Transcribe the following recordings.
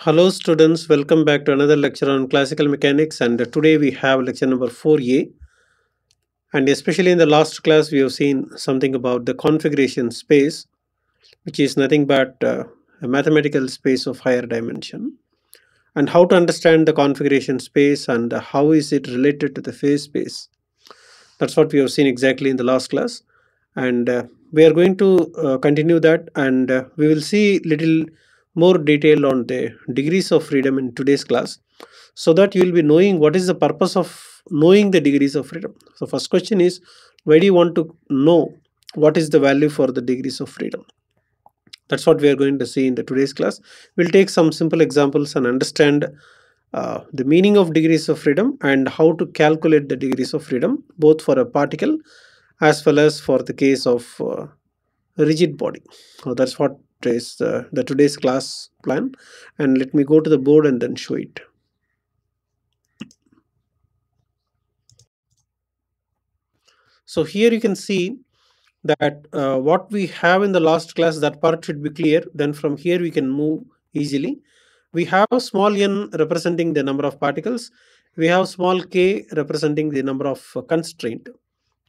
Hello students, welcome back to another lecture on classical mechanics. And today we have lecture number 4a and especially in the last class we have seen something about the configuration space which is nothing but uh, a mathematical space of higher dimension. And how to understand the configuration space and how is it related to the phase space. That's what we have seen exactly in the last class. And uh, we are going to uh, continue that. And uh, we will see little more detail on the degrees of freedom in today's class so that you will be knowing what is the purpose of knowing the degrees of freedom. So first question is why do you want to know what is the value for the degrees of freedom? That's what we are going to see in the today's class. We'll take some simple examples and understand uh, the meaning of degrees of freedom and how to calculate the degrees of freedom both for a particle as well as for the case of uh, rigid body. So that's what is uh, the today's class plan and let me go to the board and then show it. So here you can see that uh, what we have in the last class that part should be clear then from here we can move easily. We have small n representing the number of particles. We have small k representing the number of constraint.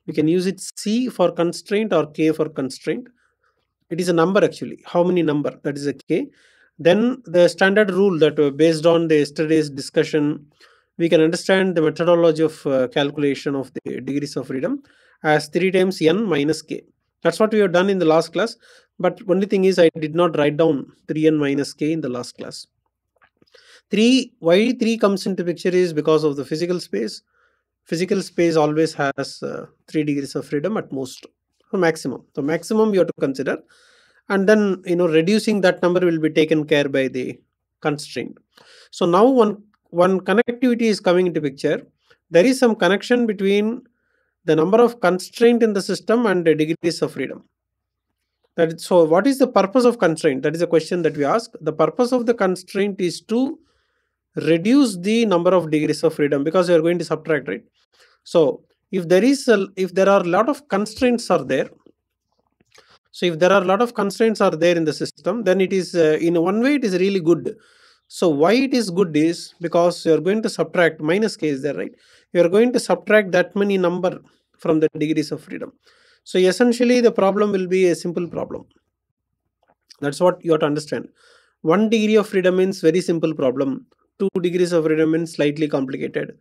We can use it C for constraint or K for constraint it is a number actually. How many number? That is a k. Then the standard rule that uh, based on the yesterday's discussion we can understand the methodology of uh, calculation of the degrees of freedom as 3 times n minus k. That's what we have done in the last class but only thing is i did not write down 3n minus k in the last class. 3 why 3 comes into picture is because of the physical space. Physical space always has uh, 3 degrees of freedom at most maximum. So maximum you have to consider and then you know reducing that number will be taken care by the constraint. So now one one connectivity is coming into picture. There is some connection between the number of constraint in the system and the degrees of freedom. That is, so what is the purpose of constraint? That is a question that we ask. The purpose of the constraint is to reduce the number of degrees of freedom because you are going to subtract, right? So if there is a, if there are a lot of constraints are there so if there are a lot of constraints are there in the system then it is uh, in one way it is really good. So why it is good is because you are going to subtract minus k is there right? You are going to subtract that many number from the degrees of freedom. So essentially the problem will be a simple problem. That's what you have to understand. One degree of freedom means very simple problem. Two degrees of freedom means slightly complicated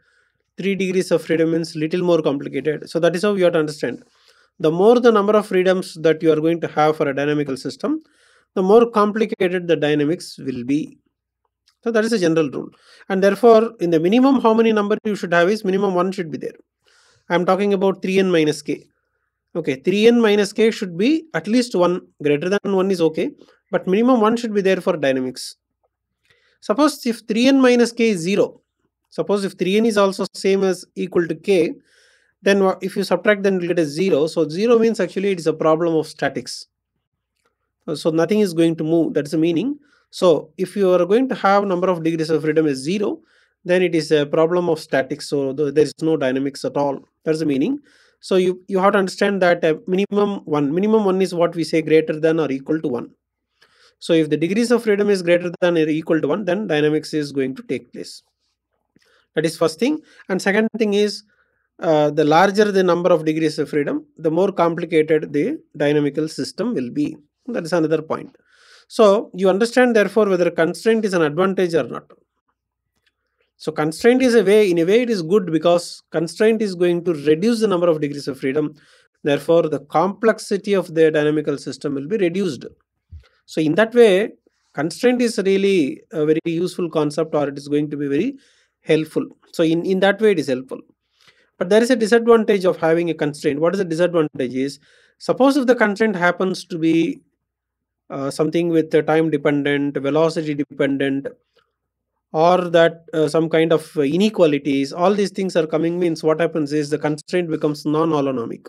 3 degrees of freedom means little more complicated. So that is how you have to understand. The more the number of freedoms that you are going to have for a dynamical system, the more complicated the dynamics will be. So that is a general rule. And therefore, in the minimum, how many number you should have is minimum 1 should be there. I am talking about 3n minus k. Okay, 3n minus k should be at least 1. Greater than 1 is okay. But minimum 1 should be there for dynamics. Suppose if 3n minus k is 0, Suppose if 3n is also same as equal to k, then if you subtract then you get a 0. So 0 means actually it is a problem of statics. Uh, so nothing is going to move. That's the meaning. So if you are going to have number of degrees of freedom is 0, then it is a problem of statics. So there is no dynamics at all. That's the meaning. So you, you have to understand that a minimum 1. Minimum 1 is what we say greater than or equal to 1. So if the degrees of freedom is greater than or equal to 1, then dynamics is going to take place. That is first thing. And second thing is uh, the larger the number of degrees of freedom, the more complicated the dynamical system will be. That is another point. So you understand therefore whether constraint is an advantage or not. So constraint is a way, in a way it is good because constraint is going to reduce the number of degrees of freedom. Therefore, the complexity of the dynamical system will be reduced. So in that way, constraint is really a very useful concept or it is going to be very helpful. So in, in that way it is helpful. But there is a disadvantage of having a constraint. What is the disadvantage is, suppose if the constraint happens to be uh, something with the time dependent, velocity dependent, or that uh, some kind of inequalities, all these things are coming means what happens is the constraint becomes non-holonomic.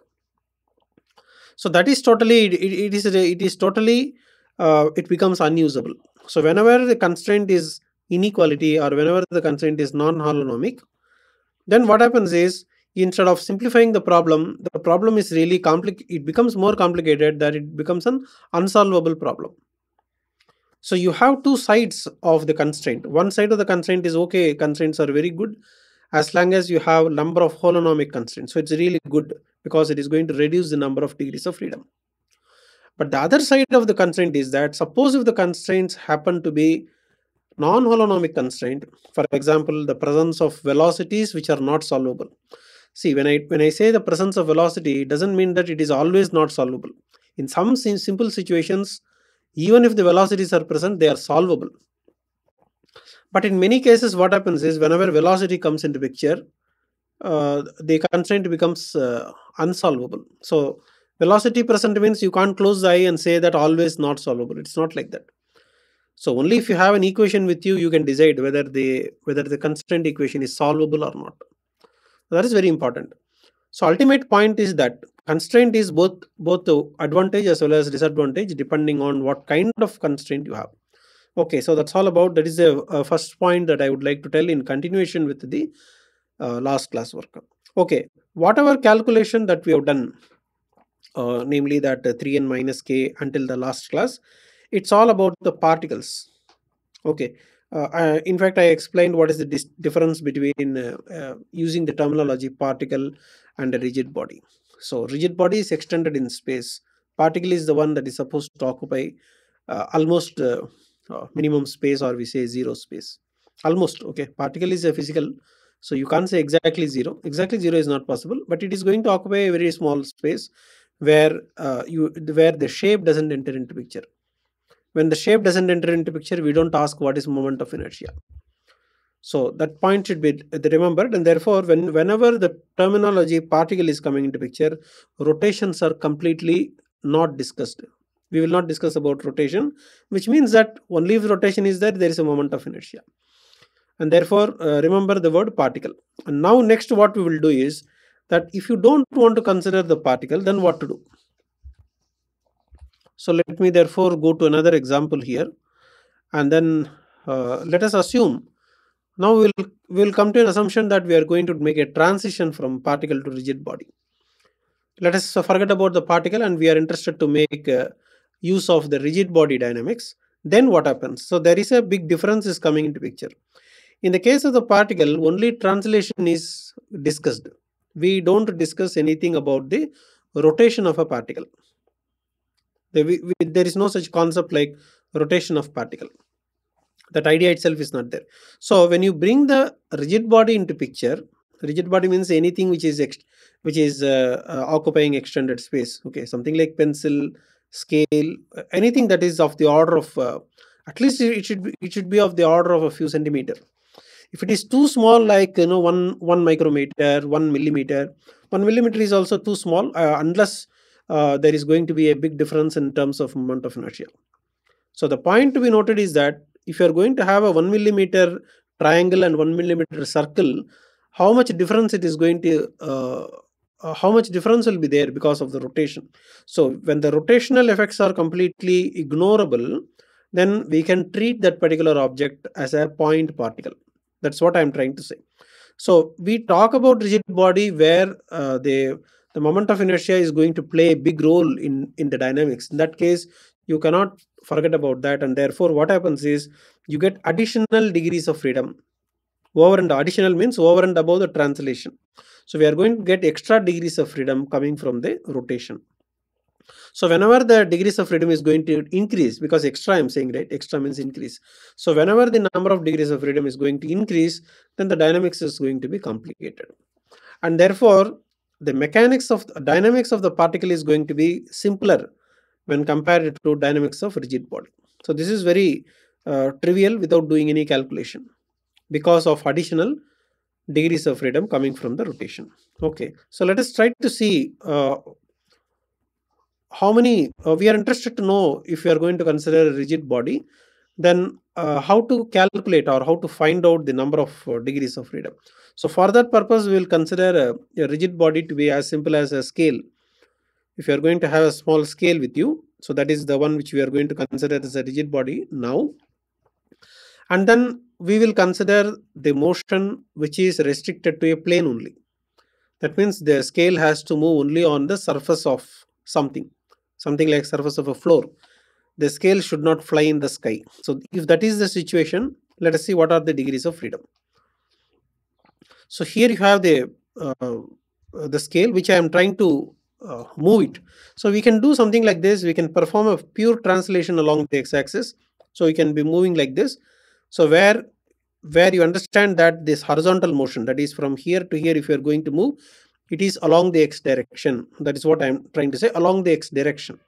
So that is totally, it, it is, it is totally, uh, it becomes unusable. So whenever the constraint is inequality or whenever the constraint is non-holonomic, then what happens is instead of simplifying the problem, the problem is really complicated. It becomes more complicated that it becomes an unsolvable problem. so you have two sides of the constraint one side of the constraint is okay constraints are very good as long as you have number of holonomic constraints so it's really good because it is going to reduce the number of degrees of freedom but the other side of the constraint is that suppose if the constraints happen to be non-holonomic constraint for example the presence of velocities which are not solvable see when i when i say the presence of velocity it doesn't mean that it is always not solvable in some simple situations even if the velocities are present they are solvable. But in many cases what happens is whenever velocity comes into picture uh, the constraint becomes uh, unsolvable. So velocity present means you can't close the eye and say that always not solvable. It's not like that so only if you have an equation with you, you can decide whether the whether the constraint equation is solvable or not. That is very important. So ultimate point is that constraint is both both the advantage as well as disadvantage depending on what kind of constraint you have. Okay, so that's all about that is the uh, first point that I would like to tell in continuation with the uh, last class work. Okay, whatever calculation that we have done, uh, namely that 3n minus k until the last class, it's all about the particles. Okay. Uh, uh, in fact i explained what is the difference between uh, uh, using the terminology particle and a rigid body. So rigid body is extended in space. Particle is the one that is supposed to occupy uh, almost uh, minimum space or we say zero space. Almost okay. Particle is a physical so you can't say exactly zero. Exactly zero is not possible but it is going to occupy a very small space where you where the shape doesn't enter into picture when the shape doesn't enter into picture we don't ask what is moment of inertia. So that point should be remembered. And therefore when whenever the terminology particle is coming into picture rotations are completely not discussed. We will not discuss about rotation which means that only if rotation is there there is a moment of inertia. And therefore uh, remember the word particle. And now next what we will do is that if you don't want to consider the particle then what to do so let me therefore go to another example here and then uh, let us assume now we'll we'll come to an assumption that we are going to make a transition from particle to rigid body. Let us forget about the particle and we are interested to make uh, use of the rigid body dynamics. Then what happens? So there is a big difference is coming into picture. In the case of the particle, only translation is discussed. We don't discuss anything about the rotation of a particle. There, is no such concept like rotation of particle. That idea itself is not there. So when you bring the rigid body into picture, rigid body means anything which is which is uh, uh, occupying extended space. Okay, something like pencil, scale, anything that is of the order of uh, at least it should be it should be of the order of a few centimeter. If it is too small, like you know one one micrometer, one millimeter, one millimeter is also too small uh, unless uh, there is going to be a big difference in terms of moment of inertia. So the point to be noted is that if you are going to have a 1 millimeter triangle and 1 millimeter circle, how much difference it is going to uh, uh, how much difference will be there because of the rotation. So when the rotational effects are completely ignorable, then we can treat that particular object as a point particle. That's what I'm trying to say. So we talk about rigid body where uh, they the moment of inertia is going to play a big role in in the dynamics. In that case you cannot forget about that. And therefore what happens is you get additional degrees of freedom. Over and additional means over and above the translation. So we are going to get extra degrees of freedom coming from the rotation. So whenever the degrees of freedom is going to increase because extra i'm saying right extra means increase. So whenever the number of degrees of freedom is going to increase then the dynamics is going to be complicated. And therefore the mechanics of the dynamics of the particle is going to be simpler when compared to dynamics of rigid body. So this is very uh, trivial without doing any calculation because of additional degrees of freedom coming from the rotation. Okay, so let us try to see uh, how many uh, we are interested to know if we are going to consider a rigid body then uh, how to calculate or how to find out the number of uh, degrees of freedom so for that purpose, we will consider a, a rigid body to be as simple as a scale. If you are going to have a small scale with you, so that is the one which we are going to consider as a rigid body now. And then we will consider the motion which is restricted to a plane only. That means the scale has to move only on the surface of something, something like surface of a floor. the scale should not fly in the sky. So if that is the situation, let us see what are the degrees of freedom. So here you have the uh, the scale which I am trying to uh, move it. So we can do something like this. We can perform a pure translation along the x-axis. So we can be moving like this. So where where you understand that this horizontal motion that is from here to here if you are going to move it is along the x direction that is what i'm trying to say along the x direction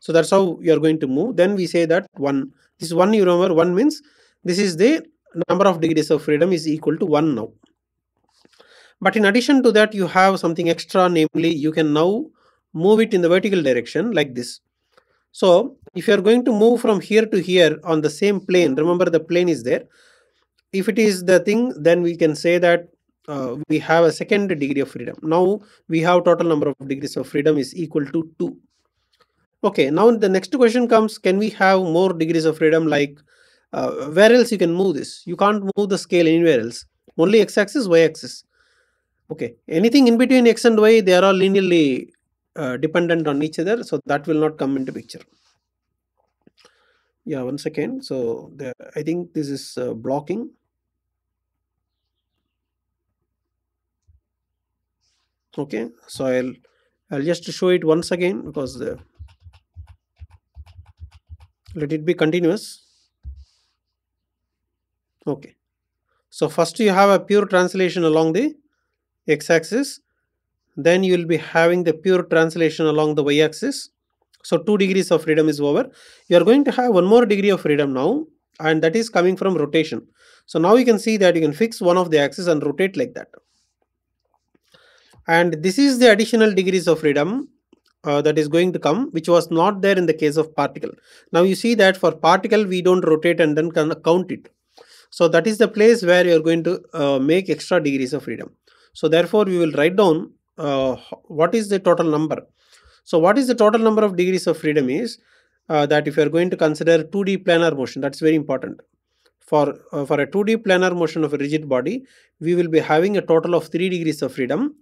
so that's how you are going to move then we say that one this one you remember one means this is the number of degrees of freedom is equal to one now but in addition to that you have something extra namely you can now move it in the vertical direction like this. So if you are going to move from here to here on the same plane remember the plane is there. If it is the thing then we can say that uh, we have a second degree of freedom. Now we have total number of degrees of freedom is equal to 2 okay now the next question comes can we have more degrees of freedom? Like uh, where else you can move this? You can't move the scale anywhere else. Only x-axis y-axis okay. Anything in between x and y they are all linearly uh, dependent on each other so that will not come into picture. Yeah one second so the, i think this is uh, blocking. Okay so i'll i'll just show it once again because the let it be continuous. Okay. So first you have a pure translation along the x-axis then you will be having the pure translation along the y-axis. So 2 degrees of freedom is over. You are going to have one more degree of freedom now and that is coming from rotation. So now you can see that you can fix one of the axes and rotate like that. And this is the additional degrees of freedom uh, that is going to come which was not there in the case of particle. Now you see that for particle we don't rotate and then count it. So that is the place where you are going to uh, make extra degrees of freedom so therefore we will write down uh, what is the total number so what is the total number of degrees of freedom is uh, that if you are going to consider 2d planar motion that's very important for uh, for a 2d planar motion of a rigid body we will be having a total of 3 degrees of freedom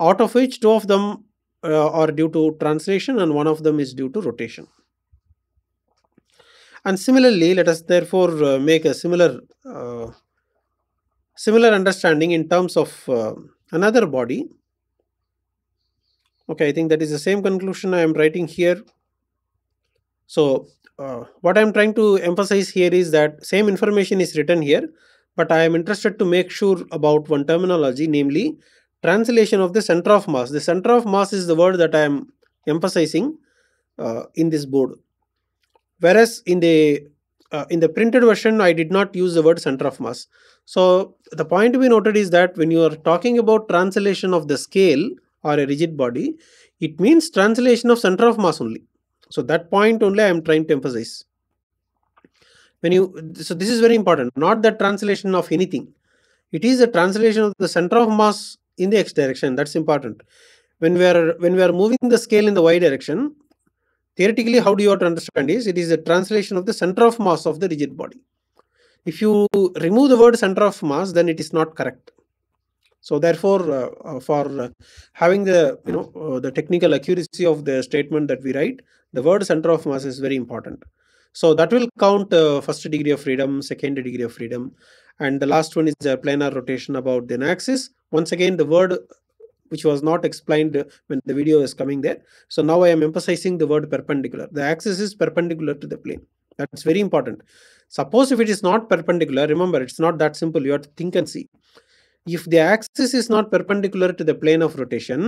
out of which two of them uh, are due to translation and one of them is due to rotation. And similarly, let us therefore uh, make a similar uh, similar understanding in terms of uh, another body. Okay, I think that is the same conclusion I am writing here. So, uh, what I am trying to emphasize here is that same information is written here, but I am interested to make sure about one terminology, namely translation of the center of mass. The center of mass is the word that I am emphasizing uh, in this board. Whereas in the uh, in the printed version, I did not use the word center of mass. So the point to be noted is that when you are talking about translation of the scale or a rigid body, it means translation of center of mass only. So that point only I am trying to emphasize. When you so this is very important, not the translation of anything. It is a translation of the center of mass in the x direction that's important when we are when we are moving the scale in the y direction theoretically how do you have to understand is it is a translation of the center of mass of the rigid body if you remove the word center of mass then it is not correct. So therefore uh, uh, for uh, having the you know uh, the technical accuracy of the statement that we write the word center of mass is very important. So that will count uh, first degree of freedom second degree of freedom and the last one is the planar rotation about the axis. Once again the word which was not explained when the video is coming there. So now i am emphasizing the word perpendicular. The axis is perpendicular to the plane. That's very important suppose if it is not perpendicular remember it's not that simple you have to think and see if the axis is not perpendicular to the plane of rotation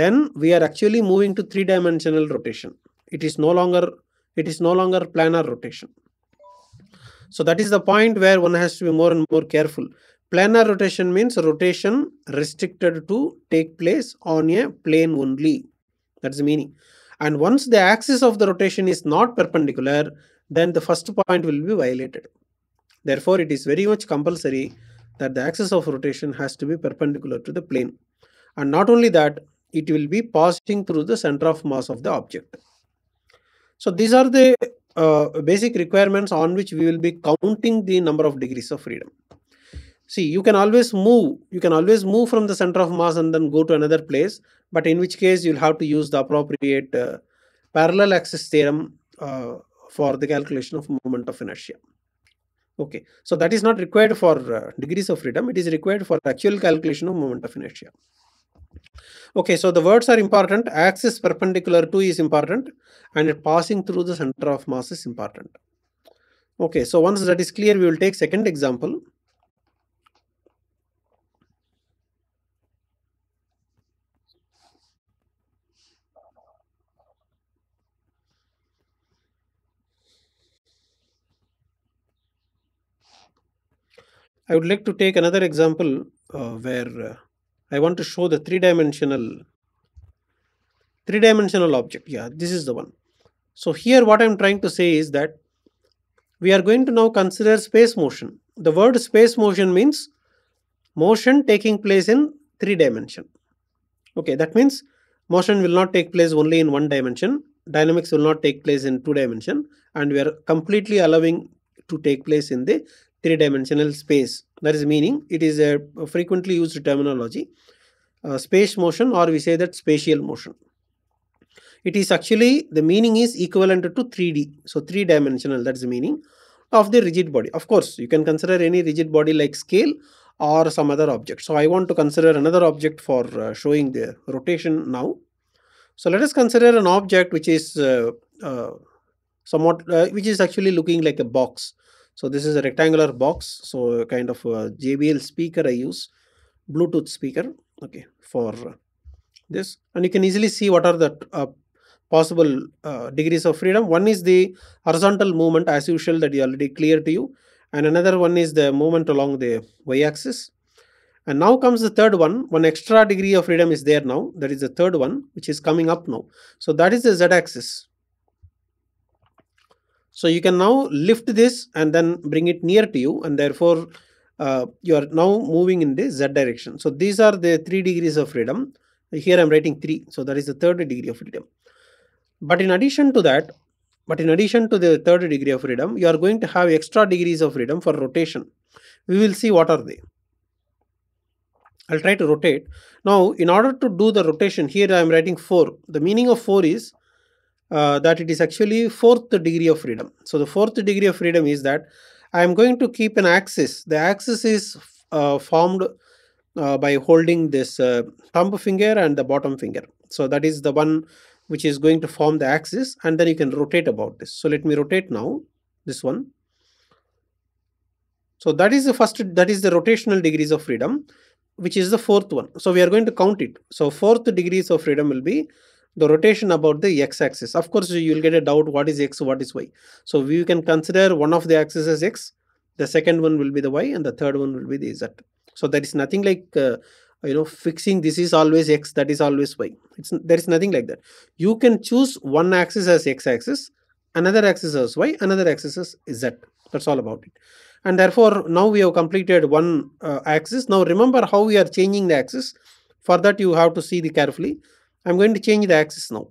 then we are actually moving to three dimensional rotation it is no longer it is no longer planar rotation so that is the point where one has to be more and more careful. Planar rotation means rotation restricted to take place on a plane only. That's the meaning. And once the axis of the rotation is not perpendicular, then the first point will be violated. Therefore, it is very much compulsory that the axis of rotation has to be perpendicular to the plane. And not only that, it will be passing through the center of mass of the object. So these are the uh, basic requirements on which we will be counting the number of degrees of freedom see you can always move you can always move from the center of mass and then go to another place but in which case you'll have to use the appropriate uh, parallel axis theorem uh, for the calculation of moment of inertia. Okay, so that is not required for uh, degrees of freedom, it is required for actual calculation of moment of inertia. Okay, so the words are important, axis perpendicular to is important and passing through the center of mass is important. Okay, so once that is clear, we will take second example. I would like to take another example uh, where uh, I want to show the three-dimensional three-dimensional object. Yeah, this is the one. So here what I'm trying to say is that we are going to now consider space motion. The word space motion means motion taking place in three dimension. Okay, that means motion will not take place only in one dimension. Dynamics will not take place in two dimension and we are completely allowing to take place in the three-dimensional space. That is meaning it is a frequently used terminology. Uh, space motion or we say that spatial motion. It is actually the meaning is equivalent to 3D. So three dimensional that's the meaning of the rigid body. Of course, you can consider any rigid body like scale or some other object. So I want to consider another object for uh, showing the rotation now. So let us consider an object which is uh, uh, somewhat uh, which is actually looking like a box so this is a rectangular box. So kind of a JBL speaker I use, Bluetooth speaker, okay, for this. And you can easily see what are the uh, possible uh, degrees of freedom. One is the horizontal movement as usual that is already clear to you. And another one is the movement along the y-axis. And now comes the third one. One extra degree of freedom is there now. That is the third one, which is coming up now. So that is the z-axis. So you can now lift this and then bring it near to you and therefore uh, you are now moving in the z direction. So these are the three degrees of freedom. Here I am writing three. So that is the third degree of freedom. But in addition to that, but in addition to the third degree of freedom, you are going to have extra degrees of freedom for rotation. We will see what are they. I'll try to rotate. Now, in order to do the rotation, here I am writing 4. The meaning of 4 is uh, that it is actually fourth degree of freedom. So the fourth degree of freedom is that I am going to keep an axis. The axis is uh, formed uh, by holding this uh, thumb finger and the bottom finger. So that is the one which is going to form the axis and then you can rotate about this. So let me rotate now this one. So that is the first, that is the rotational degrees of freedom, which is the fourth one. So we are going to count it. So fourth degrees of freedom will be the rotation about the x-axis. Of course, you will get a doubt what is x, what is y. So we can consider one of the axes as x, the second one will be the y, and the third one will be the z. So there is nothing like uh, you know fixing this is always x, that is always y. It's there is nothing like that. You can choose one axis as x-axis, another axis as y, another axis as z. That's all about it. And therefore, now we have completed one uh, axis. Now remember how we are changing the axis. For that, you have to see the carefully. I'm going to change the axis now.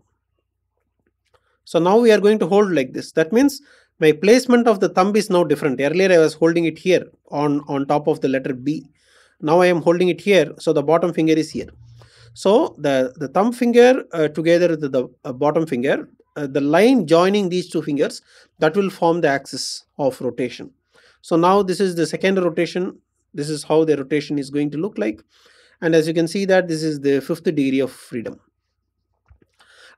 So now we are going to hold like this. That means my placement of the thumb is now different. Earlier I was holding it here on, on top of the letter B. Now I am holding it here. So the bottom finger is here. So the, the thumb finger uh, together with the uh, bottom finger, uh, the line joining these two fingers, that will form the axis of rotation. So now this is the second rotation. This is how the rotation is going to look like. And as you can see that this is the fifth degree of freedom.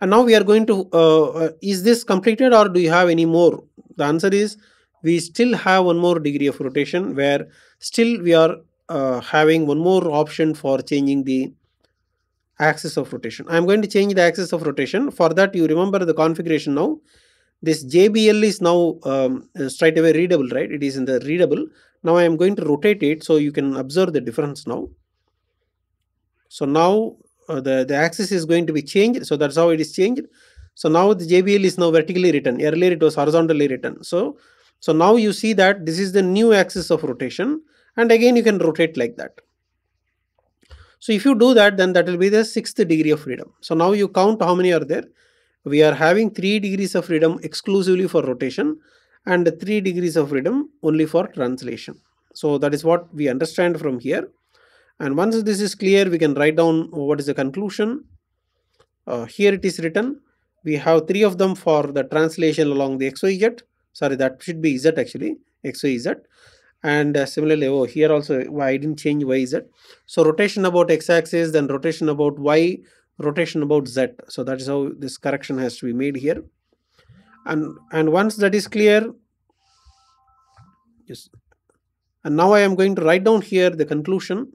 And now we are going to, uh, uh, is this completed or do you have any more? The answer is we still have one more degree of rotation where still we are uh, having one more option for changing the axis of rotation. I am going to change the axis of rotation. For that you remember the configuration now. This JBL is now um, straight away readable, right? It is in the readable. Now I am going to rotate it so you can observe the difference now. So now uh, Uh, the, the axis is going to be changed. So that's how it is changed. So now the JBL is now vertically written. Earlier it was horizontally written. So, so now you see that this is the new axis of rotation and again you can rotate like that. So if you do that then that will be the sixth degree of freedom. So now you count how many are there. We are having 3 degrees of freedom exclusively for rotation and 3 degrees of freedom only for translation. So that is what we understand from here. And once this is clear, we can write down what is the conclusion. Uh, here it is written. We have three of them for the translation along the xyz sorry that should be z actually. Xyz and uh, similarly oh here also i didn't change yz so rotation about x-axis then rotation about y rotation about z. So that is how this correction has to be made here. And and once that is clear yes. And now i am going to write down here the conclusion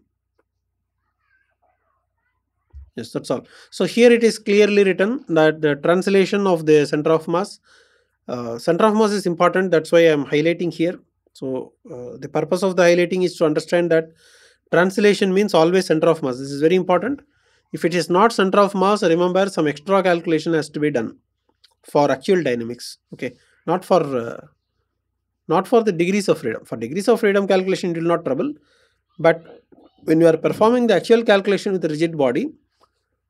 yes that's all. So here it is clearly written that the translation of the center of mass uh, center of mass is important. That's why i'm highlighting here. So uh, the purpose of the highlighting is to understand that translation means always center of mass. This is very important. If it is not center of mass remember some extra calculation has to be done for actual dynamics okay? Not for uh, not for the degrees of freedom. For degrees of freedom calculation it will not trouble. But when you are performing the actual calculation with the rigid body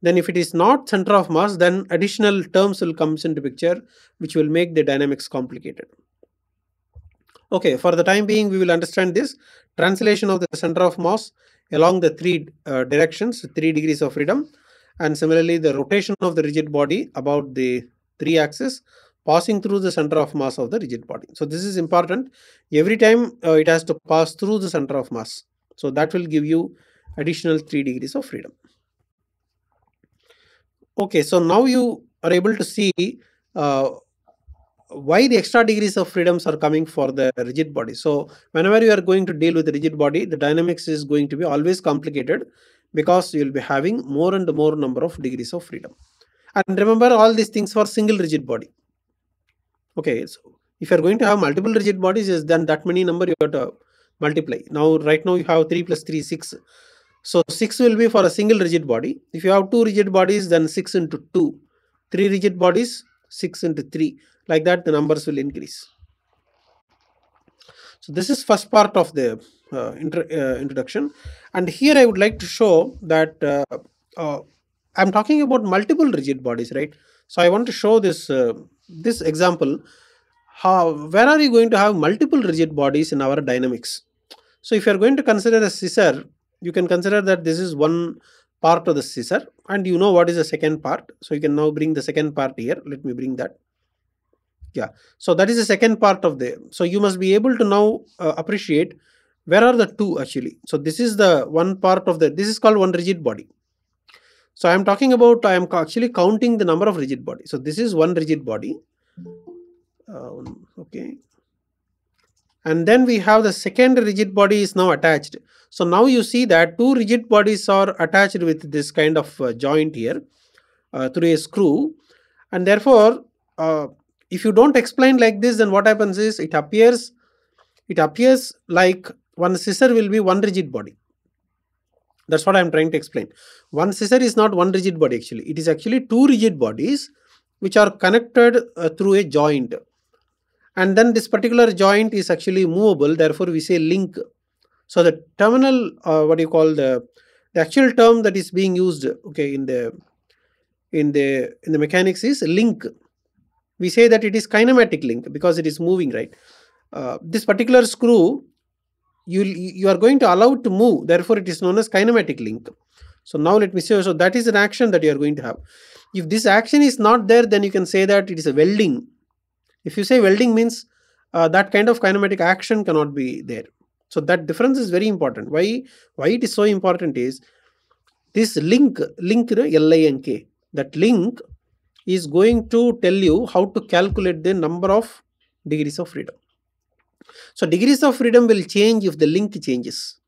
then if it is not center of mass then additional terms will comes into picture which will make the dynamics complicated. Okay for the time being we will understand this translation of the center of mass along the three uh, directions three degrees of freedom. And similarly the rotation of the rigid body about the three axis passing through the center of mass of the rigid body. So this is important. Every time uh, it has to pass through the center of mass. So that will give you additional three degrees of freedom Okay, so now you are able to see uh, why the extra degrees of freedoms are coming for the rigid body. So whenever you are going to deal with the rigid body, the dynamics is going to be always complicated because you will be having more and more number of degrees of freedom. And remember all these things for single rigid body. Okay, so if you are going to have multiple rigid bodies, then that many number you have to multiply. Now, right now you have 3 plus 3, 6. So 6 will be for a single rigid body. If you have two rigid bodies, then 6 into 2. 3 rigid bodies, 6 into 3. Like that, the numbers will increase. So this is first part of the uh, uh, introduction. And here I would like to show that uh, uh I'm talking about multiple rigid bodies, right? So I want to show this uh, this example. How where are you going to have multiple rigid bodies in our dynamics? So if you are going to consider a scissor you can consider that this is one part of the scissor and you know what is the second part. So you can now bring the second part here. Let me bring that. Yeah. So that is the second part of the so you must be able to now uh, appreciate where are the two actually. So this is the one part of the this is called one rigid body. So i am talking about i am actually counting the number of rigid body. So this is one rigid body. Uh, okay. And then we have the second rigid body is now attached so now you see that two rigid bodies are attached with this kind of uh, joint here uh, through a screw. And therefore uh, if you don't explain like this then what happens is it appears it appears like one scissor will be one rigid body. That's what i'm trying to explain. One scissor is not one rigid body actually. It is actually two rigid bodies which are connected uh, through a joint. And then this particular joint is actually movable. Therefore we say link so the terminal, uh, what do you call the the actual term that is being used, okay, in the in the in the mechanics is link. We say that it is kinematic link because it is moving, right? Uh, this particular screw, you you are going to allow to move. Therefore, it is known as kinematic link. So now let me show. So that is an action that you are going to have. If this action is not there, then you can say that it is a welding. If you say welding means uh, that kind of kinematic action cannot be there. So that difference is very important. Why why it is so important is this link link link that link is going to tell you how to calculate the number of degrees of freedom. So degrees of freedom will change if the link changes.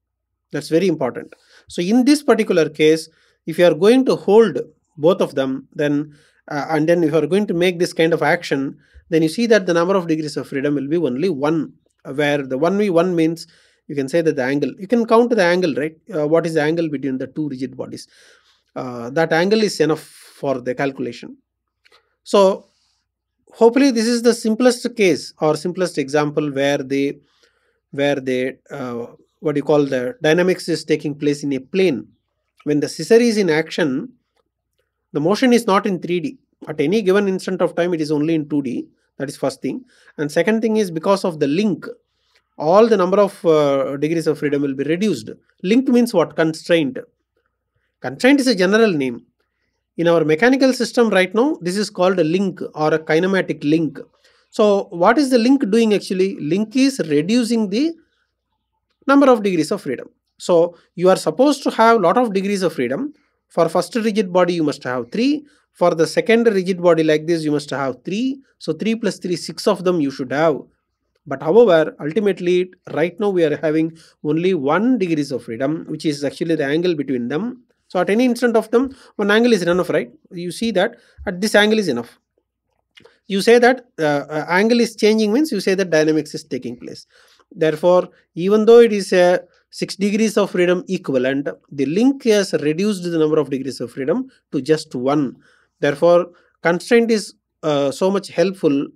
That's very important. So in this particular case, if you are going to hold both of them, then uh, and then if you are going to make this kind of action, then you see that the number of degrees of freedom will be only one, where the one v one means you can say that the angle you can count the angle right? Uh, what is the angle between the two rigid bodies? Uh, that angle is enough for the calculation. So hopefully this is the simplest case or simplest example where the where they uh, what you call the dynamics is taking place in a plane. When the scissor is in action the motion is not in 3d at any given instant of time it is only in 2d that is first thing. And second thing is because of the link all the number of uh, degrees of freedom will be reduced. Linked means what? Constraint. Constraint is a general name. in our mechanical system right now this is called a link or a kinematic link so what is the link doing actually link is reducing the number of degrees of freedom so you are supposed to have a lot of degrees of freedom for first rigid body you must have 3 for the second rigid body like this you must have 3 so 3 plus 3 6 of them you should have but however ultimately right now we are having only 1 degrees of freedom which is actually the angle between them. So at any instant of them one angle is enough right? You see that at this angle is enough. You say that uh, uh, angle is changing means you say that dynamics is taking place. Therefore even though it is a 6 degrees of freedom equivalent the link has reduced the number of degrees of freedom to just 1 therefore constraint is uh, so much helpful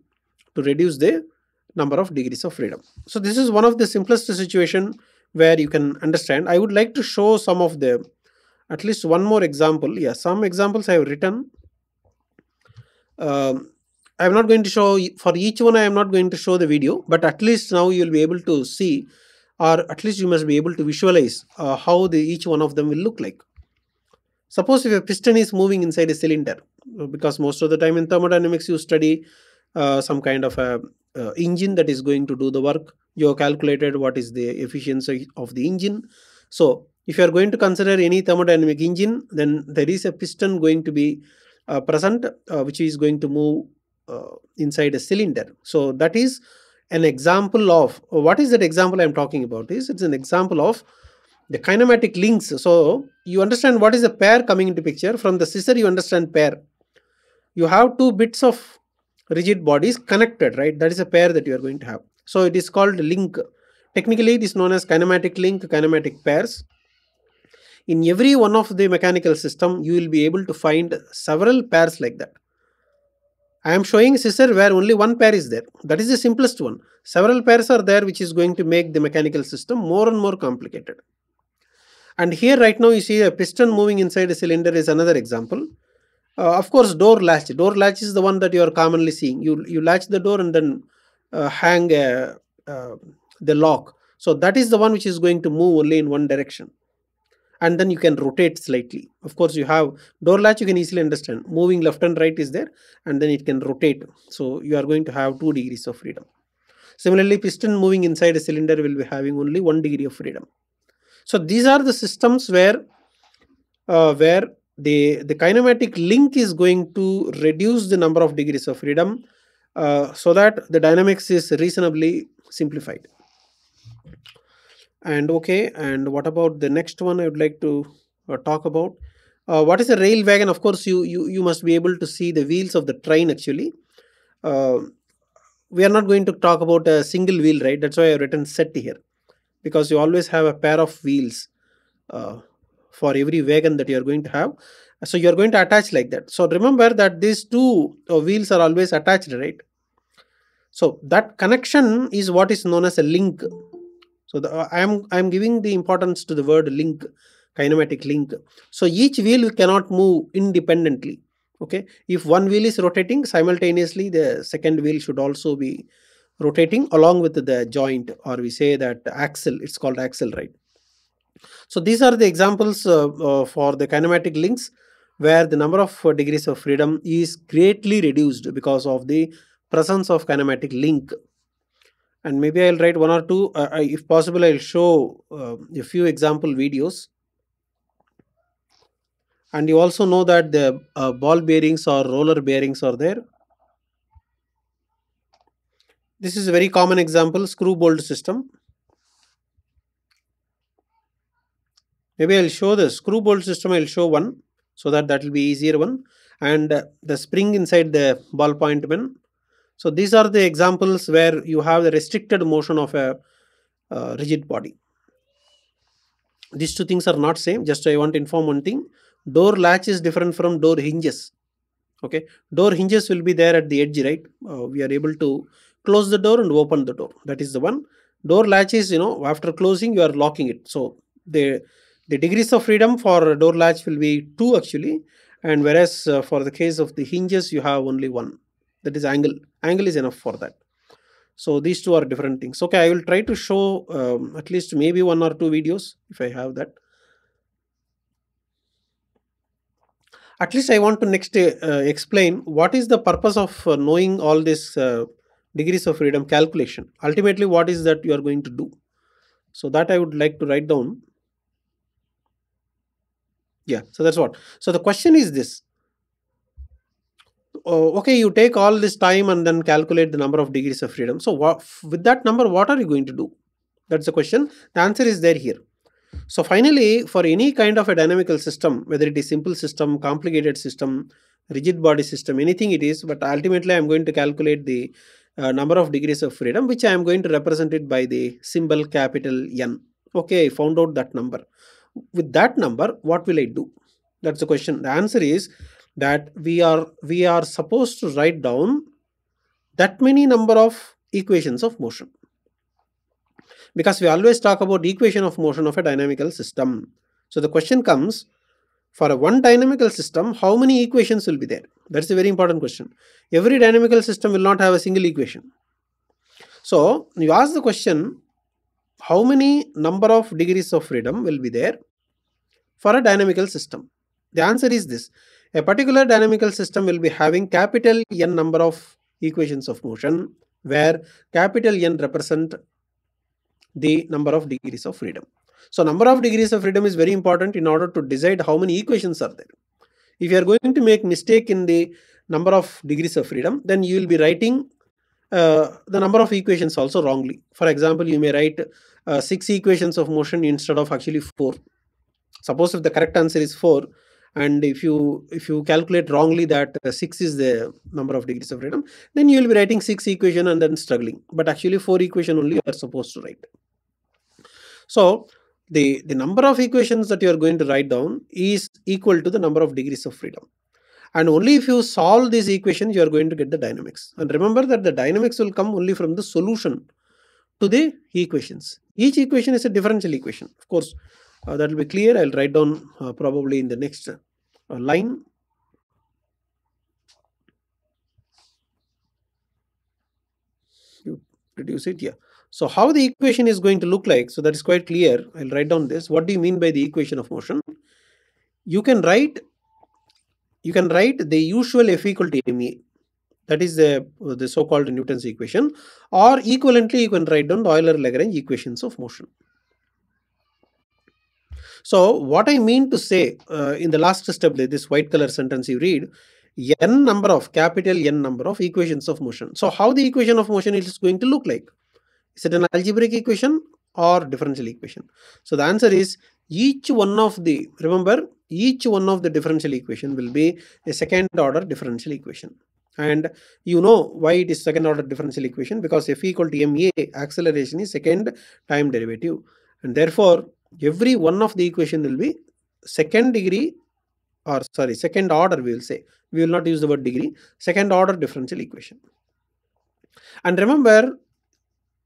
to reduce the number of degrees of freedom. So this is one of the simplest situation where you can understand. I would like to show some of the at least one more example. Yeah some examples i have written. Um, i'm not going to show for each one i am not going to show the video but at least now you'll be able to see or at least you must be able to visualize uh, how the each one of them will look like. Suppose if a piston is moving inside a cylinder because most of the time in thermodynamics you study uh, some kind of a uh, engine that is going to do the work. You have calculated what is the efficiency of the engine. So if you are going to consider any thermodynamic engine then there is a piston going to be uh, present uh, which is going to move inside a cylinder. So that is an example of what is that example i'm talking about is it's an example of the kinematic links. So you understand what is a pair coming into picture. From the scissor you understand pair. You have two bits of rigid bodies connected right that is a pair that you are going to have so it is called link technically it is known as kinematic link kinematic pairs in every one of the mechanical system you will be able to find several pairs like that I am showing scissor where only one pair is there. That is the simplest one. Several pairs are there which is going to make the mechanical system more and more complicated. And here right now you see a piston moving inside a cylinder is another example. Uh, of course door latch. Door latch is the one that you are commonly seeing. You, you latch the door and then uh, hang uh, the lock. So that is the one which is going to move only in one direction and then you can rotate slightly of course you have door latch you can easily understand moving left and right is there and then it can rotate so you are going to have two degrees of freedom similarly piston moving inside a cylinder will be having only one degree of freedom so these are the systems where uh, where the the kinematic link is going to reduce the number of degrees of freedom uh, so that the dynamics is reasonably simplified. And okay and what about the next one i would like to uh, talk about? Uh, what is a rail wagon? Of course you, you you must be able to see the wheels of the train actually. Uh, we are not going to talk about a single wheel right? That's why i've written set here. Because you always have a pair of wheels uh, for every wagon that you are going to have so you are going to attach like that so remember that these two uh, wheels are always attached right so that connection is what is known as a link so the, uh, I am I am giving the importance to the word link, kinematic link. So each wheel cannot move independently. Okay, if one wheel is rotating simultaneously, the second wheel should also be rotating along with the joint, or we say that axle. It's called axle, right? So these are the examples uh, uh, for the kinematic links where the number of uh, degrees of freedom is greatly reduced because of the presence of kinematic link and maybe I'll write one or two. Uh, if possible, I'll show uh, a few example videos. And you also know that the uh, ball bearings or roller bearings are there. This is a very common example, screw bolt system. Maybe I'll show the screw bolt system, I'll show one so that that will be easier one. And uh, the spring inside the ballpoint pen so these are the examples where you have the restricted motion of a uh, rigid body. These two things are not same. Just I want to inform one thing. Door latch is different from door hinges. Okay. Door hinges will be there at the edge, right? Uh, we are able to close the door and open the door. That is the one. Door latch is, you know, after closing, you are locking it. So the the degrees of freedom for door latch will be 2 actually and whereas uh, for the case of the hinges you have only one that is angle angle is enough for that so these two are different things okay i will try to show um, at least maybe one or two videos if i have that at least I want to next uh, explain what is the purpose of uh, knowing all this uh, degrees of freedom calculation. Ultimately, what is that you are going to do? So that I would like to write down. Yeah, so that's what. So the question is this. Uh, okay, you take all this time and then calculate the number of degrees of freedom. So with that number, what are you going to do? That's the question. The answer is there here. So finally, for any kind of a dynamical system, whether it is simple system, complicated system, rigid body system, anything it is, but ultimately I'm going to calculate the uh, number of degrees of freedom, which I am going to represent it by the symbol capital N. Okay, I found out that number. With that number, what will I do? That's the question. The answer is that we are we are supposed to write down that many number of equations of motion because we always talk about equation of motion of a dynamical system. So the question comes for a one dynamical system, how many equations will be there? That's a very important question. Every dynamical system will not have a single equation. So you ask the question, how many number of degrees of freedom will be there for a dynamical system? The answer is this. A particular dynamical system will be having capital N number of equations of motion where capital N represent the number of degrees of freedom. So number of degrees of freedom is very important in order to decide how many equations are there. If you are going to make mistake in the number of degrees of freedom, then you will be writing uh, the number of equations also wrongly. For example, you may write uh, six equations of motion instead of actually four. Suppose if the correct answer is four, and if you if you calculate wrongly that uh, 6 is the number of degrees of freedom then you will be writing 6 equation and then struggling but actually 4 equation only you are supposed to write so the, the number of equations that you are going to write down is equal to the number of degrees of freedom. And only if you solve these equations, you are going to get the dynamics. And remember that the dynamics will come only from the solution to the equations. Each equation is a differential equation. Of course, that will be clear. I'll write down uh, probably in the next uh, line. You reduce it, yeah. So how the equation is going to look like, so that is quite clear. I'll write down this. What do you mean by the equation of motion? You can write you can write the usual F equal to ma. That is the, the so-called Newton's equation. Or equivalently, you can write down the Euler-Lagrange equations of motion. So what I mean to say uh, in the last step, this white color sentence you read, n number of capital N number of equations of motion. So how the equation of motion is going to look like? Is it an algebraic equation or differential equation? So the answer is each one of the, remember, each one of the differential equation will be a second order differential equation. And you know why it is second order differential equation because F equal to ma acceleration is second time derivative. And therefore, every one of the equation will be second degree or sorry, second order we will say. We will not use the word degree, second order differential equation. And remember,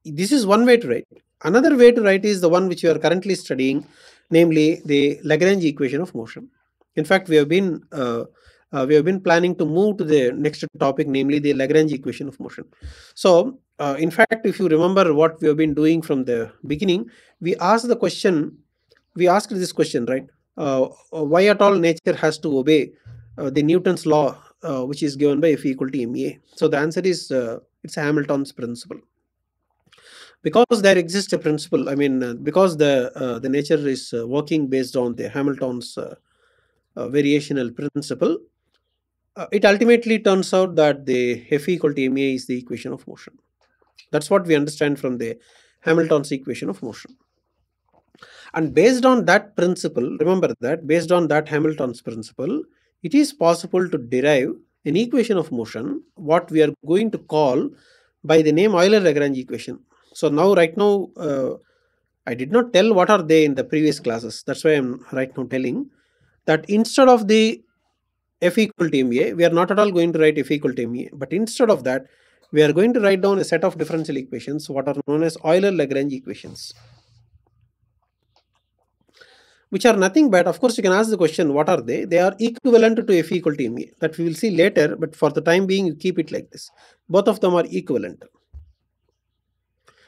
this is one way to write. Another way to write is the one which you are currently studying, namely the Lagrange equation of motion. In fact, we have been uh, uh, we have been planning to move to the next topic, namely the Lagrange equation of motion. So, uh, in fact, if you remember what we have been doing from the beginning, we asked the question, we asked this question, right? Uh, why at all nature has to obey uh, the Newton's law, uh, which is given by F equal to ma. So the answer is it's Hamilton's principle because there exists a principle i mean uh, because the uh, the nature is uh, working based on the hamilton's uh, uh, variational principle uh, it ultimately turns out that the f equal to ma is the equation of motion that's what we understand from the hamilton's equation of motion. And based on that principle remember that based on that hamilton's principle it is possible to derive an equation of motion what we are going to call by the name euler-lagrange equation. So now right now uh, I did not tell what are they in the previous classes. That's why I'm right now telling that instead of the f equal to ma, we are not at all going to write f equal to ma, but instead of that, we are going to write down a set of differential equations, what are known as Euler-Lagrange equations, which are nothing but, of course, you can ask the question, what are they? They are equivalent to f equal to ma. That we will see later, but for the time being, you keep it like this. Both of them are equivalent.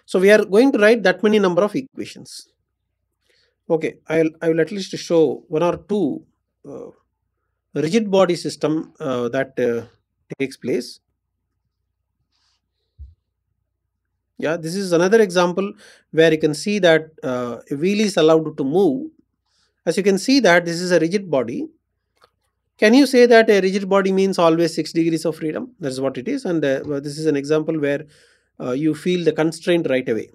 So we are going to write that many number of equations. Okay, I'll I will at least show one or two uh, rigid body system uh, that uh, takes place. Yeah, this is another example where you can see that uh, a wheel is allowed to move. As you can see that this is a rigid body. Can you say that a rigid body means always 6 degrees of freedom? That is what it is. And uh, this is an example where uh, you feel the constraint right away.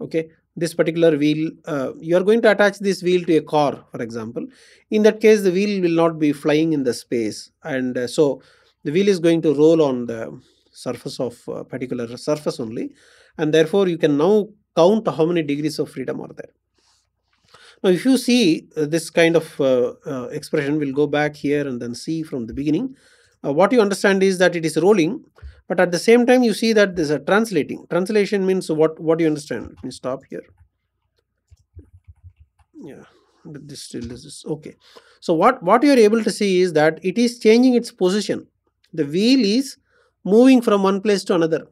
Okay, this particular wheel, uh, you are going to attach this wheel to a car, for example. In that case, the wheel will not be flying in the space. And uh, so the wheel is going to roll on the surface of a particular surface only and therefore you can now count how many degrees of freedom are there. Now, if you see uh, this kind of uh, uh, expression, we'll go back here and then see from the beginning. Uh, what you understand is that it is rolling, but at the same time, you see that there's a translating. Translation means what? What you understand? Let me stop here. Yeah, but this still is okay. So what what you are able to see is that it is changing its position. The wheel is moving from one place to another.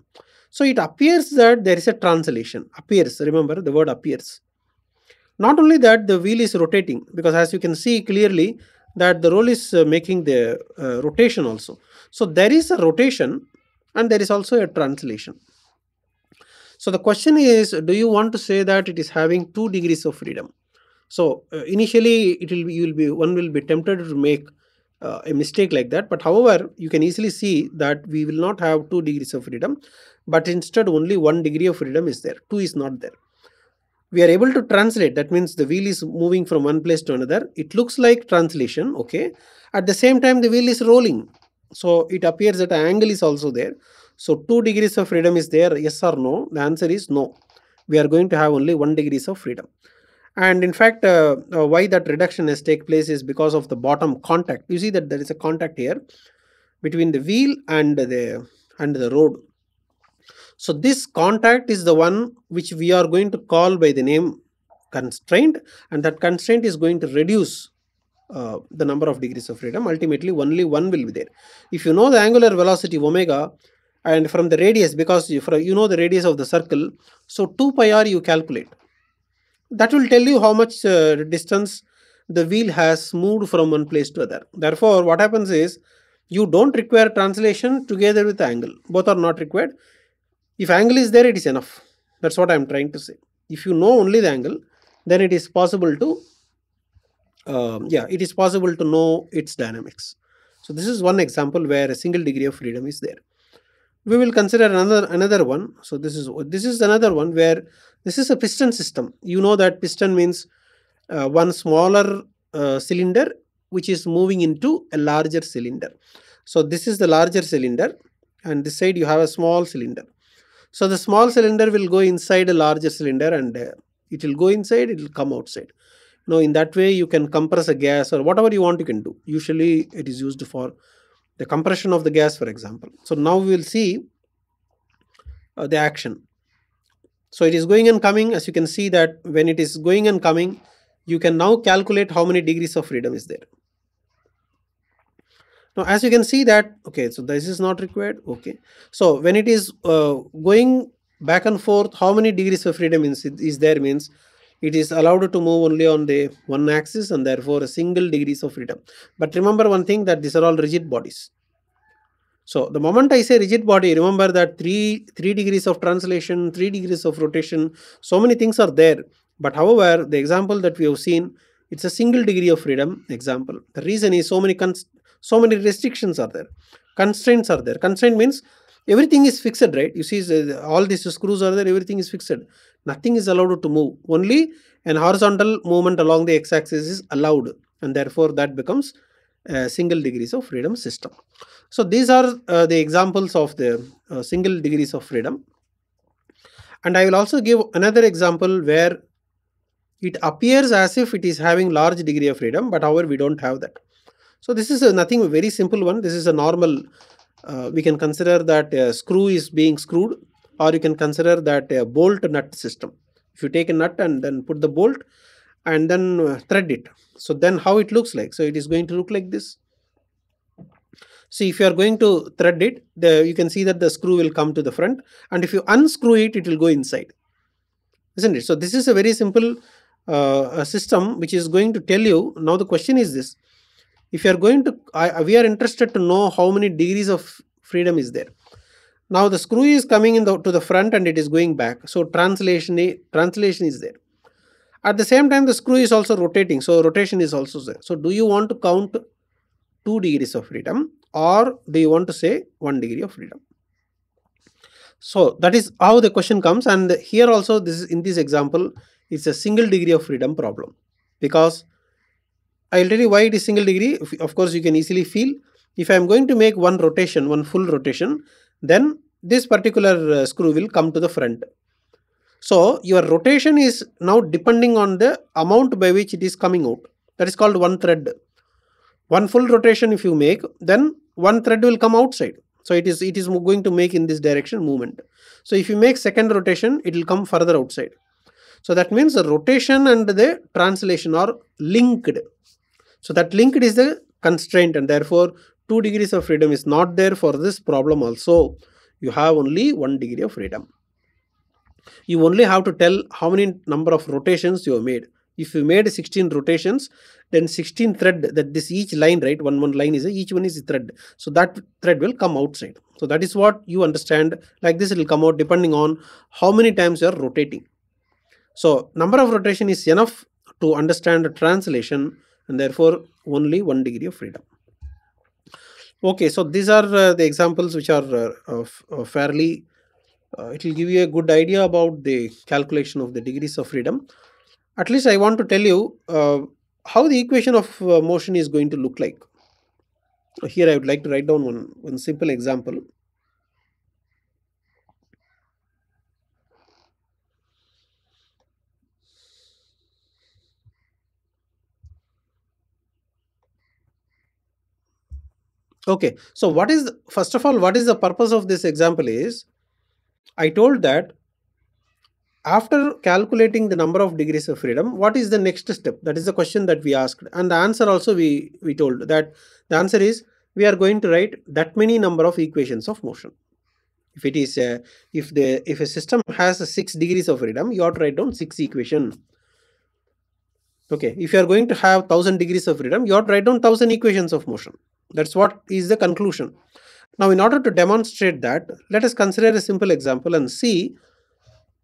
So it appears that there is a translation. Appears, remember the word appears. Not only that, the wheel is rotating because as you can see clearly that the roll is uh, making the uh, rotation also. So there is a rotation and there is also a translation. So the question is, do you want to say that it is having two degrees of freedom? So uh, initially, it will be be one will be tempted to make uh, a mistake like that. But however, you can easily see that we will not have two degrees of freedom, but instead only one degree of freedom is there. Two is not there. We are able to translate. That means the wheel is moving from one place to another. It looks like translation. Okay. At the same time, the wheel is rolling. So it appears that an angle is also there. So two degrees of freedom is there. Yes or no? The answer is no. We are going to have only one degrees of freedom and in fact uh, uh, why that reduction has take place is because of the bottom contact you see that there is a contact here between the wheel and the and the road so this contact is the one which we are going to call by the name constraint and that constraint is going to reduce uh, the number of degrees of freedom ultimately only one will be there if you know the angular velocity omega and from the radius because you, you know the radius of the circle so 2 pi r you calculate that will tell you how much uh, distance the wheel has moved from one place to other. Therefore, what happens is you don't require translation together with angle. Both are not required. If angle is there, it is enough. That's what I am trying to say. If you know only the angle, then it is possible to, uh, yeah, it is possible to know its dynamics. So this is one example where a single degree of freedom is there we will consider another another one so this is this is another one where this is a piston system you know that piston means uh, one smaller uh, cylinder which is moving into a larger cylinder so this is the larger cylinder and this side you have a small cylinder so the small cylinder will go inside a larger cylinder and uh, it will go inside it will come outside Now in that way you can compress a gas or whatever you want you can do usually it is used for the compression of the gas for example. So now we will see uh, the action. So it is going and coming as you can see that when it is going and coming you can now calculate how many degrees of freedom is there. Now as you can see that okay so this is not required okay. So when it is uh, going back and forth how many degrees of freedom is, is there means it is allowed to move only on the one axis and therefore a single degrees of freedom. But remember one thing that these are all rigid bodies. So the moment I say rigid body, remember that three three degrees of translation, three degrees of rotation, so many things are there. But however, the example that we have seen, it's a single degree of freedom example. The reason is so many so many restrictions are there, constraints are there. Constraint means everything is fixed, right? You see, all these screws are there, everything is fixed. Nothing is allowed to move. Only an horizontal movement along the x-axis is allowed and therefore that becomes a single degrees of freedom system. So these are uh, the examples of the uh, single degrees of freedom. And i will also give another example where it appears as if it is having large degree of freedom but however we don't have that so this is a nothing very simple one. This is a normal uh, we can consider that a screw is being screwed or you can consider that a bolt nut system. If you take a nut and then put the bolt and then uh, thread it. So then how it looks like? So it is going to look like this. See if you are going to thread it the you can see that the screw will come to the front and if you unscrew it it will go inside. Isn't it? So this is a very simple uh, system which is going to tell you now the question is this if you are going to I, we are interested to know how many degrees of freedom is there. Now the screw is coming in the, to the front and it is going back. So translation translation is there. At the same time the screw is also rotating. So rotation is also there. So do you want to count 2 degrees of freedom or do you want to say 1 degree of freedom? So that is how the question comes. And here also this is in this example it's a single degree of freedom problem. Because I'll tell you why it is single degree. Of course, you can easily feel if I am going to make one rotation, one full rotation, then this particular uh, screw will come to the front. So your rotation is now depending on the amount by which it is coming out. That is called one thread. One full rotation if you make, then one thread will come outside. So it is it is going to make in this direction movement. So if you make second rotation, it will come further outside. So that means the rotation and the translation are linked. So that linked is the constraint and therefore 2 degrees of freedom is not there for this problem also. You have only 1 degree of freedom. You only have to tell how many number of rotations you have made. If you made 16 rotations, then 16 thread that this each line, right? One one line is a, each one is a thread. So that thread will come outside. So that is what you understand. Like this, it will come out depending on how many times you are rotating. So number of rotation is enough to understand the translation and therefore only one degree of freedom. Okay, so these are uh, the examples which are uh, uh, fairly, uh, it will give you a good idea about the calculation of the degrees of freedom. At least I want to tell you uh, how the equation of motion is going to look like. Here I would like to write down one, one simple example. Okay, so what is first of all, what is the purpose of this example is I told that after calculating the number of degrees of freedom, what is the next step? That is the question that we asked, and the answer also we we told that the answer is we are going to write that many number of equations of motion. If it is uh, if the if a system has a six degrees of freedom, you have to write down six equation. Okay, if you are going to have thousand degrees of freedom, you have to write down thousand equations of motion. That's what is the conclusion. Now, in order to demonstrate that, let us consider a simple example and see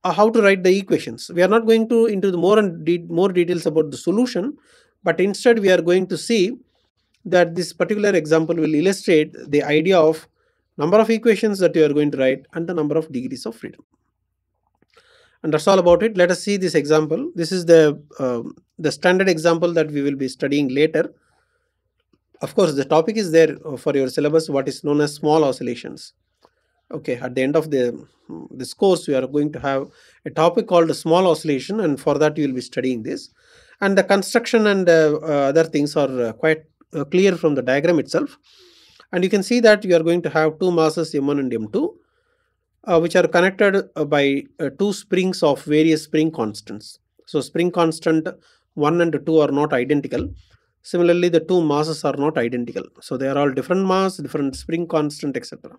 uh, how to write the equations. We are not going to into the more and de more details about the solution, but instead we are going to see that this particular example will illustrate the idea of number of equations that you are going to write and the number of degrees of freedom. And that's all about it. Let us see this example. This is the uh, the standard example that we will be studying later of course the topic is there uh, for your syllabus what is known as small oscillations. Okay at the end of the this course we are going to have a topic called small oscillation and for that you will be studying this. And the construction and uh, uh, other things are uh, quite uh, clear from the diagram itself. And you can see that you are going to have two masses m1 and m2 uh, which are connected by two springs of various spring constants. So spring constant 1 and 2 are not identical Similarly, the two masses are not identical. So they are all different mass, different spring constant, etc.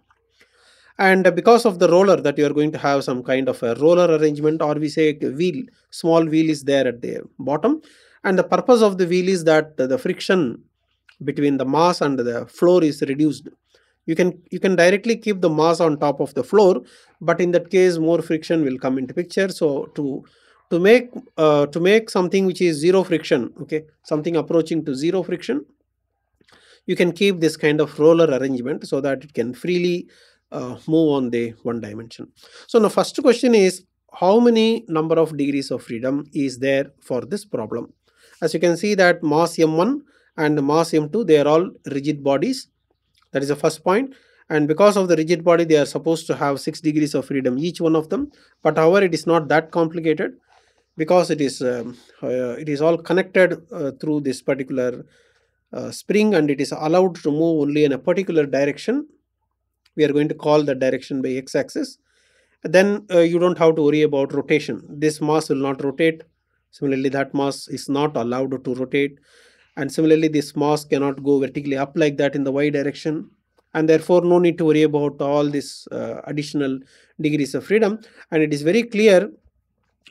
And because of the roller that you are going to have some kind of a roller arrangement or we say wheel, small wheel is there at the bottom. And the purpose of the wheel is that the friction between the mass and the floor is reduced. You can you can directly keep the mass on top of the floor, but in that case more friction will come into picture. So to to make uh, to make something which is zero friction okay? Something approaching to zero friction you can keep this kind of roller arrangement so that it can freely uh, move on the one dimension. So the first question is how many number of degrees of freedom is there for this problem? As you can see that mass m1 and mass m2 they are all rigid bodies. That is the first point. And because of the rigid body they are supposed to have 6 degrees of freedom each one of them. But however it is not that complicated because it is um, uh, it is all connected uh, through this particular uh, spring and it is allowed to move only in a particular direction. We are going to call the direction by x-axis then uh, you don't have to worry about rotation. This mass will not rotate. Similarly that mass is not allowed to rotate. And similarly this mass cannot go vertically up like that in the y direction. And therefore no need to worry about all this uh, additional degrees of freedom. And it is very clear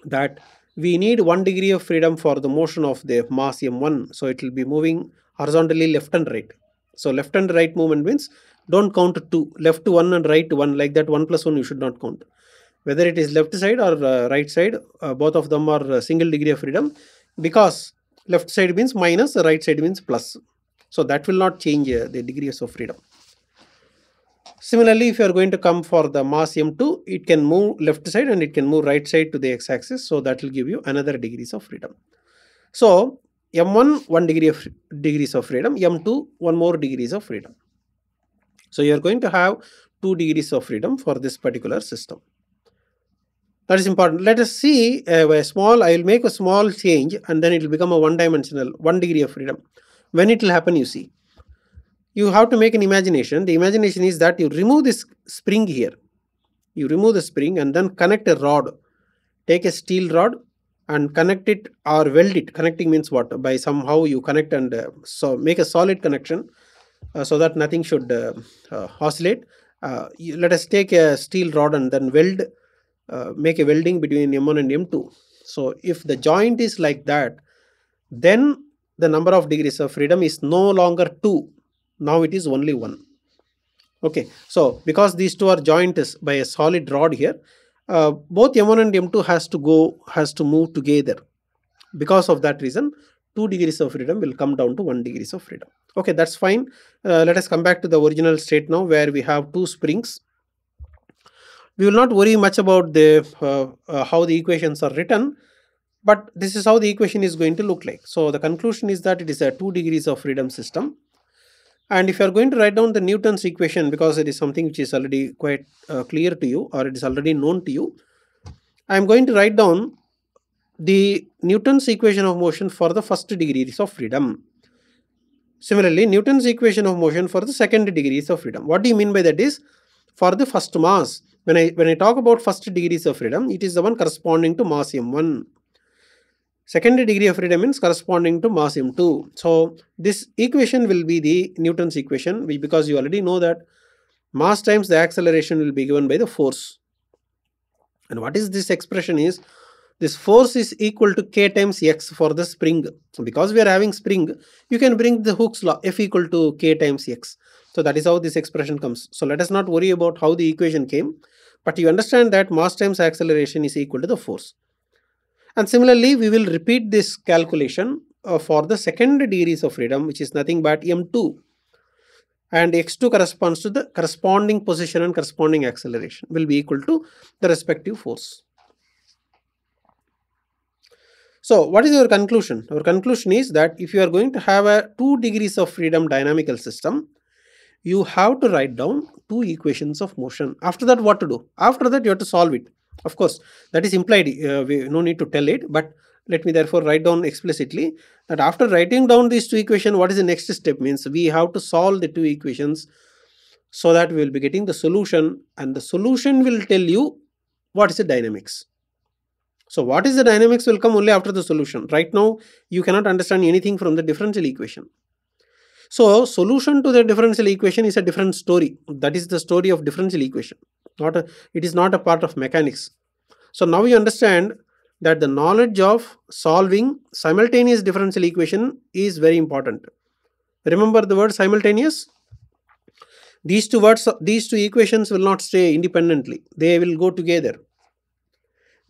that we need one degree of freedom for the motion of the mass m1 so it will be moving horizontally left and right. So left and right movement means don't count 2, left to 1 and right 1 like that 1 plus 1 you should not count. Whether it is left side or uh, right side, uh, both of them are single degree of freedom because left side means minus, right side means plus. So that will not change uh, the degrees of freedom. Similarly, if you are going to come for the mass m2, it can move left side and it can move right side to the x-axis. So that will give you another degrees of freedom. So m1 1 degree of degrees of freedom, m2 1 more degrees of freedom. So you are going to have 2 degrees of freedom for this particular system. That is important. Let us see uh, a small, I will make a small change and then it will become a one dimensional, 1 degree of freedom. When it will happen, you see you have to make an imagination. The imagination is that you remove this spring here. You remove the spring and then connect a rod. Take a steel rod and connect it or weld it. Connecting means what? By somehow you connect and uh, so make a solid connection uh, so that nothing should uh, uh oscillate. Uh, you, let us take a steel rod and then weld, uh, make a welding between M1 and M2. So if the joint is like that, then the number of degrees of freedom is no longer 2 now it is only 1 okay. So because these two are joined by a solid rod here uh, both m1 and m2 has to go has to move together. Because of that reason 2 degrees of freedom will come down to 1 degrees of freedom. Okay that's fine. Uh, let us come back to the original state now where we have two springs. We will not worry much about the uh, uh how the equations are written but this is how the equation is going to look like. So the conclusion is that it is a 2 degrees of freedom system and if you are going to write down the Newton's equation because it is something which is already quite uh, clear to you or it is already known to you, I am going to write down the Newton's equation of motion for the first degrees of freedom. Similarly, Newton's equation of motion for the second degrees of freedom. What do you mean by that is for the first mass. When I when I talk about first degrees of freedom, it is the one corresponding to mass m1 second degree of freedom means corresponding to mass m2 so this equation will be the newton's equation because you already know that mass times the acceleration will be given by the force. And what is this expression is this force is equal to k times x for the spring. So because we are having spring you can bring the Hooke's law f equal to k times x. So that is how this expression comes. So let us not worry about how the equation came but you understand that mass times acceleration is equal to the force and similarly, we will repeat this calculation uh, for the second degrees of freedom, which is nothing but m2. And x2 corresponds to the corresponding position and corresponding acceleration will be equal to the respective force. So, what is your conclusion? Our conclusion is that if you are going to have a 2 degrees of freedom dynamical system, you have to write down two equations of motion. After that, what to do? After that, you have to solve it. Of course, that is implied. Uh, we no need to tell it, but let me therefore write down explicitly that after writing down these two equations, what is the next step means we have to solve the two equations so that we will be getting the solution and the solution will tell you what is the dynamics. So what is the dynamics will come only after the solution. Right now, you cannot understand anything from the differential equation. So solution to the differential equation is a different story. That is the story of differential equation. Not a, it is not a part of mechanics. So now you understand that the knowledge of solving simultaneous differential equation is very important. Remember the word simultaneous? These two words, these two equations will not stay independently. They will go together.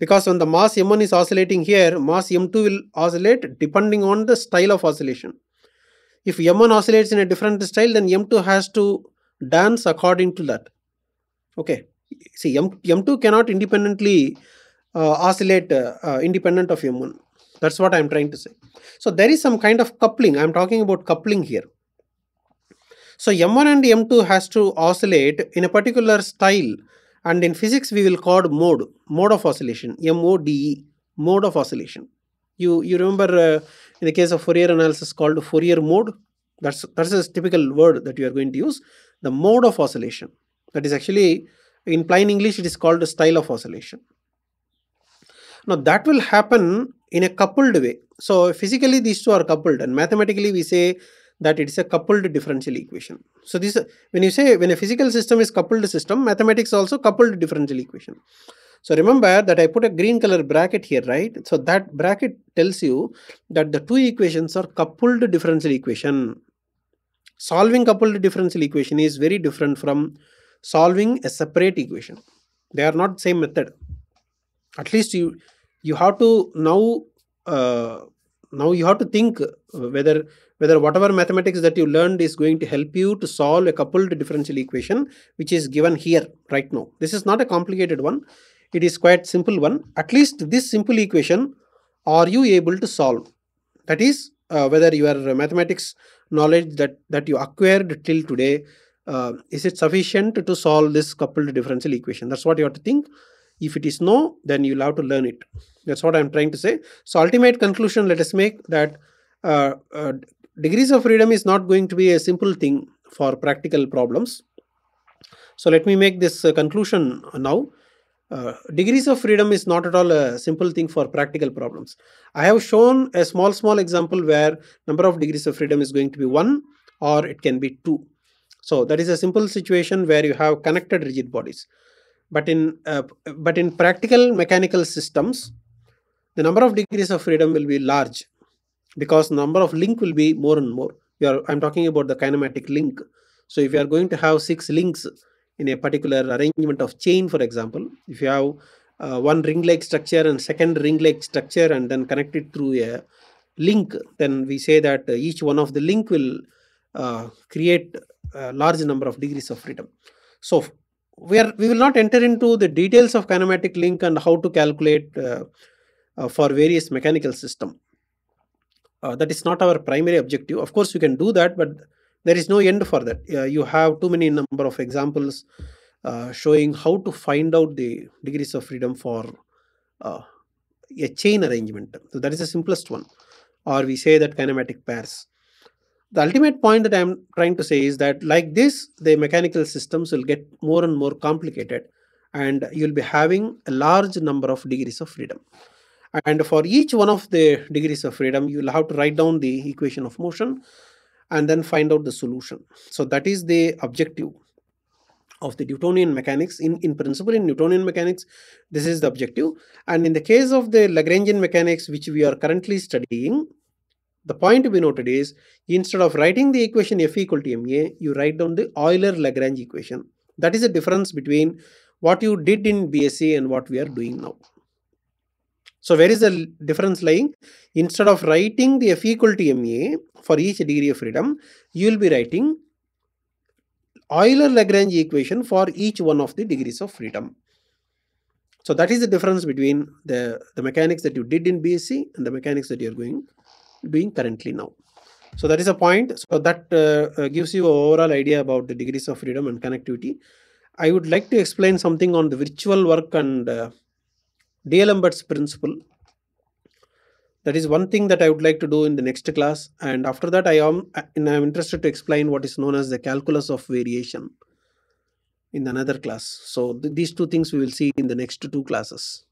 Because when the mass m1 is oscillating here, mass m2 will oscillate depending on the style of oscillation. If M1 oscillates in a different style, then M2 has to dance according to that. Okay. See, M, M2 cannot independently uh, oscillate uh, uh, independent of M1. That's what I'm trying to say. So there is some kind of coupling. I'm talking about coupling here. So M1 and M2 has to oscillate in a particular style and in physics we will call mode, mode of oscillation, M-O-D-E, mode of oscillation. You, you remember uh, in the case of Fourier analysis called Fourier mode, that's, that's a typical word that you are going to use. The mode of oscillation. That is actually, in plain English, it is called the style of oscillation. Now that will happen in a coupled way. So physically these two are coupled and mathematically we say that it is a coupled differential equation. So this when you say when a physical system is coupled system, mathematics also coupled differential equation. So remember that I put a green color bracket here, right? So that bracket tells you that the two equations are coupled differential equation. Solving coupled differential equation is very different from solving a separate equation. They are not same method. At least you you have to now uh, now you have to think whether whether whatever mathematics that you learned is going to help you to solve a coupled differential equation which is given here right now. This is not a complicated one it is quite simple one at least this simple equation are you able to solve that is uh, whether your mathematics knowledge that that you acquired till today uh, is it sufficient to solve this coupled differential equation? That's what you have to think. If it is no then you'll have to learn it. That's what i'm trying to say. So ultimate conclusion let us make that uh, uh degrees of freedom is not going to be a simple thing for practical problems. So let me make this uh, conclusion now. Uh, degrees of freedom is not at all a simple thing for practical problems. I have shown a small, small example where number of degrees of freedom is going to be 1 or it can be 2. So that is a simple situation where you have connected rigid bodies. But in, uh, but in practical mechanical systems, the number of degrees of freedom will be large because number of link will be more and more. Are, I'm talking about the kinematic link. So if you are going to have six links in a particular arrangement of chain for example if you have uh, one ring like structure and second ring like structure and then connect it through a link then we say that each one of the link will uh, create large number of degrees of freedom. So we are we will not enter into the details of kinematic link and how to calculate uh, uh, for various mechanical system. Uh, that is not our primary objective. Of course you can do that but there is no end for that. You have too many number of examples uh, showing how to find out the degrees of freedom for uh, a chain arrangement. So that is the simplest one. Or we say that kinematic pairs the ultimate point that i'm trying to say is that like this the mechanical systems will get more and more complicated and you'll be having a large number of degrees of freedom and for each one of the degrees of freedom you'll have to write down the equation of motion and then find out the solution. So that is the objective of the Newtonian mechanics. In, in principle, in Newtonian mechanics, this is the objective. And in the case of the Lagrangian mechanics, which we are currently studying, the point to be noted is instead of writing the equation F equal to ma, you write down the Euler-Lagrange equation. That is the difference between what you did in BSc and what we are doing now. So where is the difference lying? Instead of writing the F equal to ma for each degree of freedom, you will be writing Euler-Lagrange equation for each one of the degrees of freedom. So that is the difference between the, the mechanics that you did in BSc and the mechanics that you are going doing currently now. So that is a point. So that uh, uh, gives you an overall idea about the degrees of freedom and connectivity. I would like to explain something on the virtual work and uh, D'Alembert's principle. That is one thing that I would like to do in the next class. And after that, I am I am interested to explain what is known as the calculus of variation in another class. So th these two things we will see in the next two classes.